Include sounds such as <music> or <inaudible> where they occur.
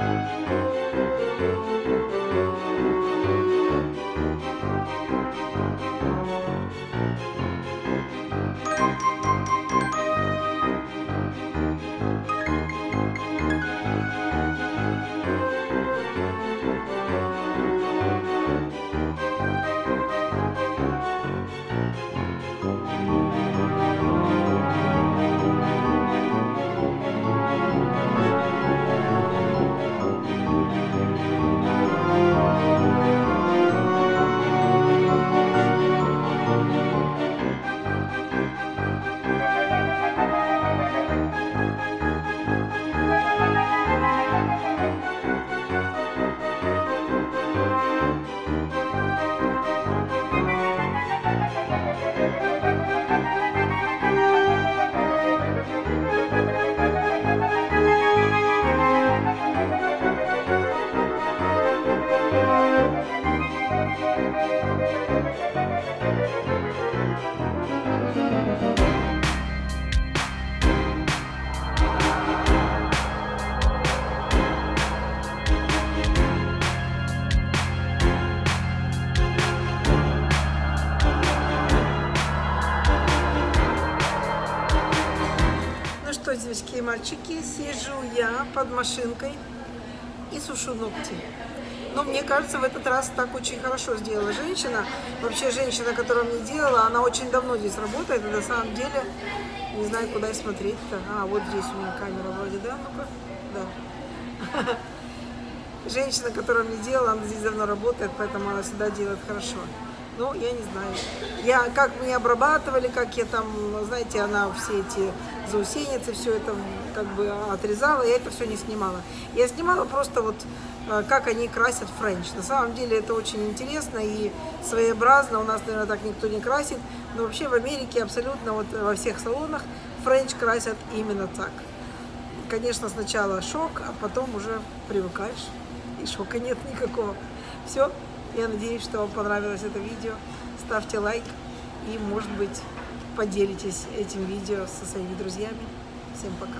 Música Música девочки и мальчики, сижу я под машинкой и сушу ногти. Но мне кажется, в этот раз так очень хорошо сделала женщина. Вообще женщина, которая мне делала, она очень давно здесь работает. И на самом деле, не знаю, куда и смотреть-то. А, вот здесь у меня камера вроде, да? Ну-ка, да. <laughs> Женщина, которая мне делала, она здесь давно работает, поэтому она всегда делает хорошо. Ну, я не знаю. Я, как мне обрабатывали, как я там, знаете, она все эти заусеницы, все это как бы отрезала, я это все не снимала. Я снимала просто вот, э, как они красят френч. На самом деле это очень интересно и своеобразно. У нас, наверное, так никто не красит. Но вообще в Америке абсолютно вот во всех салонах френч красят именно так. Конечно, сначала шок, а потом уже привыкаешь. И шока нет никакого. Все, я надеюсь, что вам понравилось это видео. Ставьте лайк и, может быть, поделитесь этим видео со своими друзьями. Всем пока!